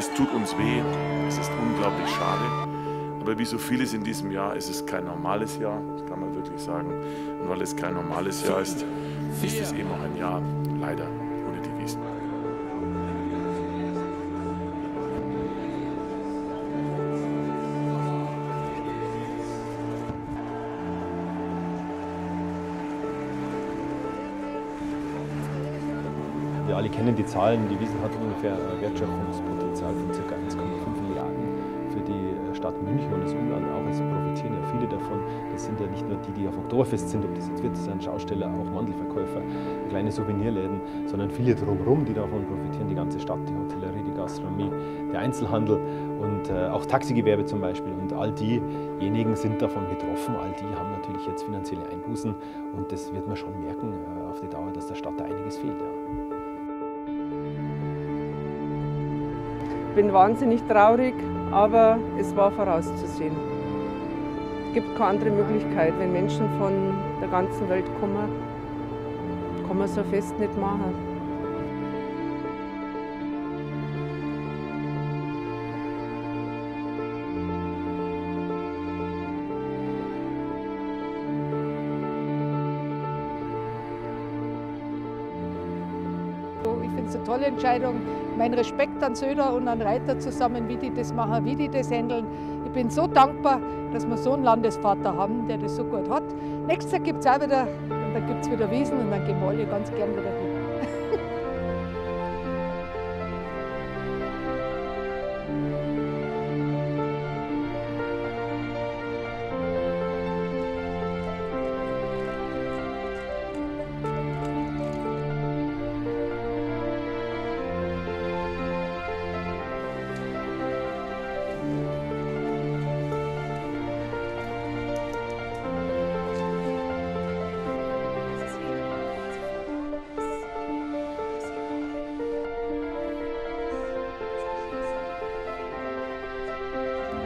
Es tut uns weh, es ist unglaublich schade. Aber wie so vieles in diesem Jahr ist es kein normales Jahr, das kann man wirklich sagen. Und weil es kein normales Jahr ist, ist es eben auch ein Jahr, leider, ohne die Wiesen. Wir alle kennen die Zahlen. Die Wiesn hat ungefähr ein Wertschöpfungspotenzial Stadt München und das Umland auch. Es profitieren ja viele davon. Das sind ja nicht nur die, die auf Oktoberfest sind, ob das jetzt Wirte sind, Schausteller, auch Mandelverkäufer, kleine Souvenirläden, sondern viele drumherum, die davon profitieren. Die ganze Stadt, die Hotellerie, die Gastronomie, der Einzelhandel und äh, auch Taxigewerbe zum Beispiel. Und all diejenigen sind davon betroffen. All die haben natürlich jetzt finanzielle Einbußen und das wird man schon merken äh, auf die Dauer, dass der Stadt da einiges fehlt. Ja. Ich bin wahnsinnig traurig, aber es war vorauszusehen. Es gibt keine andere Möglichkeit. Wenn Menschen von der ganzen Welt kommen, kann man so fest nicht machen. Es eine tolle Entscheidung. Mein Respekt an Söder und an Reiter zusammen, wie die das machen, wie die das handeln. Ich bin so dankbar, dass wir so einen Landesvater haben, der das so gut hat. Nächstes Jahr gibt es auch wieder, und dann gibt es wieder Wiesen und dann gehen wir alle ganz gern wieder hin.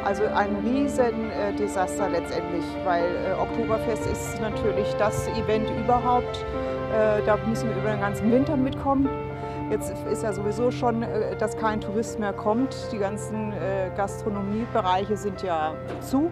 Also ein Riesendesaster letztendlich, weil äh, Oktoberfest ist natürlich das Event überhaupt. Äh, da müssen wir über den ganzen Winter mitkommen. Jetzt ist ja sowieso schon, äh, dass kein Tourist mehr kommt. Die ganzen äh, Gastronomiebereiche sind ja zu.